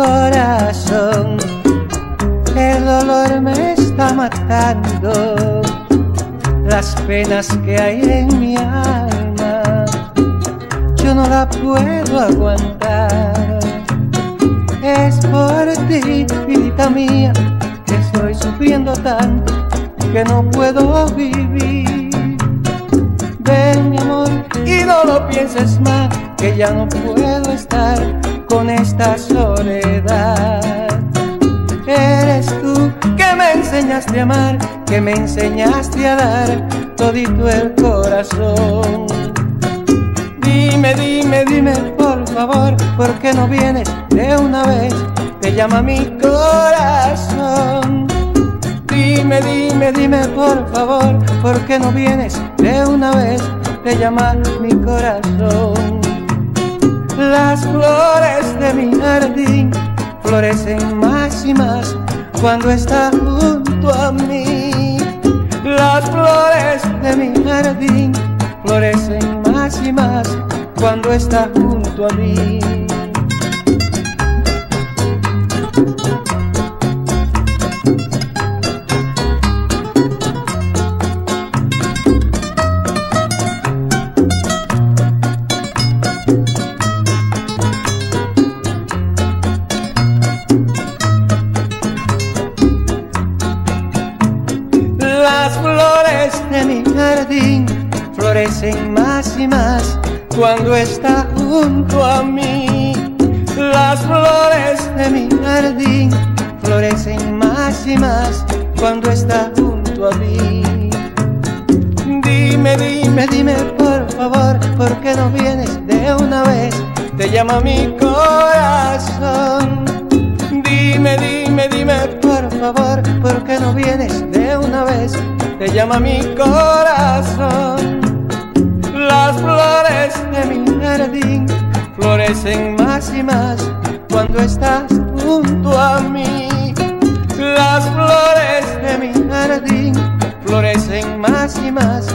corazón, el dolor me está matando, las penas que hay en mi alma, yo no la puedo aguantar. Es por ti, vida mía, que estoy sufriendo tanto que no puedo vivir. Ven mi amor y no lo pienses más, que ya no puedo estar con esta soledad. Eres tú que me enseñaste a amar, que me enseñaste a dar todito el corazón. Dime, dime, dime, por favor, ¿por qué no vienes de una vez? Te llama mi corazón. Dime, dime, dime, por favor, ¿por qué no vienes de una vez? Te llama mi corazón. Las flores de mi jardín florecen más y más cuando está junto a mí. Las flores de mi jardín florecen más y más cuando está junto a mí. Flores de mi jardín florecen más y más cuando está junto a mí. Las flores de mi jardín florecen más y más cuando está junto a mí. Dime, dime, dime por favor, ¿por qué no vienes de una vez? Te llama mi corazón. Dime, dime, dime por favor, ¿por qué no vienes de una vez? Te llama mi corazón. Las flores de mi jardín florecen más y más cuando estás junto a mí. Las flores de mi jardín florecen más y más